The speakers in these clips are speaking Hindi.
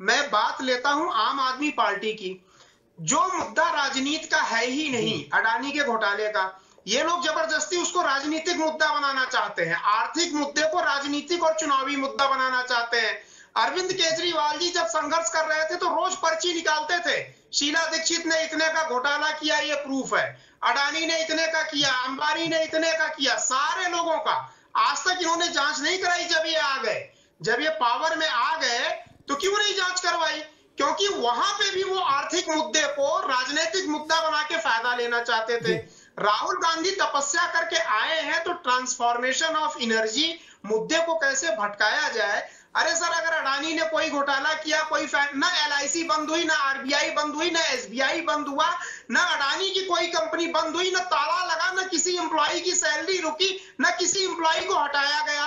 मैं बात लेता हूँ आम आदमी पार्टी की जो मुद्दा राजनीति का है ही नहीं अडानी के घोटाले का। ये लोग ज़बरदस्ती उसको राजनीतिक मुद्दा बनाना चाहते हैं आर्थिक मुद्दे को राजनीतिक और चुनावी मुद्दा बनाना चाहते हैं। अरविंद केजरीवाल जी जब संघर्ष कर रहे थे तो रोज पर्ची निकालते थे शीला दीक्षित ने इतने का घोटाला किया ये प्रूफ है। अडानी ने इतने का किया अंबानी ने इतने का किया सारे लोगों का। आज तक इन्होंने जाँच नहीं कराई जब ये आ गए। जब ये पावर में आ गए क्यों नहीं जाँच करवाई? क्योंकि वहाँ पे भी वो आर्थिक मुद्दे को राजनीतिक मुद्दा बना के फ़ायदा लेना चाहते थे। राहुल गांधी तपस्या करके आए हैं तो ट्रांसफॉर्मेशन ऑफ़ एनर्जी मुद्दे को कैसे भटकाया जाए? अरे सर अगर अडानी ने कोई घोटाला किया कोई ना एल बंद हुई ना आरबीआई बंद हुई ना एसबीआई बंद हुआ ना अडानी की कोई कंपनी बंद हुई ना ताला लगा ना किसी एम्प्लॉय की सैलरी रुकी ना किसी एम्प्लॉय को हटाया गया।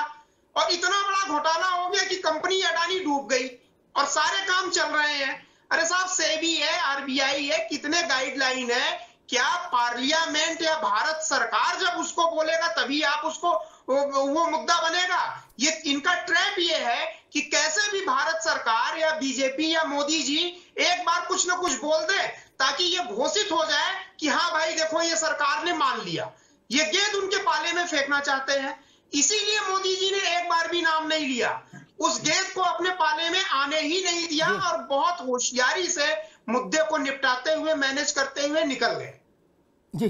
और इतना बड़ा घोटाला हो गया कि कंपनी अडानी डूब गई। और सारे काम चल रहे हैं। अरे साहब सेबी है आरबीआई है कितने गाइडलाइन है? क्या पार्लियामेंट या भारत सरकार जब उसको बोलेगा तभी आप उसको वो, मुद्दा बनेगा? ये इनका ट्रैप ये है कि कैसे भी भारत सरकार या बीजेपी या मोदी जी एक बार कुछ ना कुछ बोल दे ताकि ये घोषित हो जाए कि हाँ भाई देखो ये सरकार ने मान लिया। ये गेंद उनके पाले में फेंकना चाहते हैं। इसीलिए मोदी जी ने एक बार भी नाम नहीं लिया। उस गेंद को अपने पाले में आने ही नहीं दिया और बहुत होशियारी से मुद्दे को निपटाते हुए मैनेज करते हुए निकल गए। जी।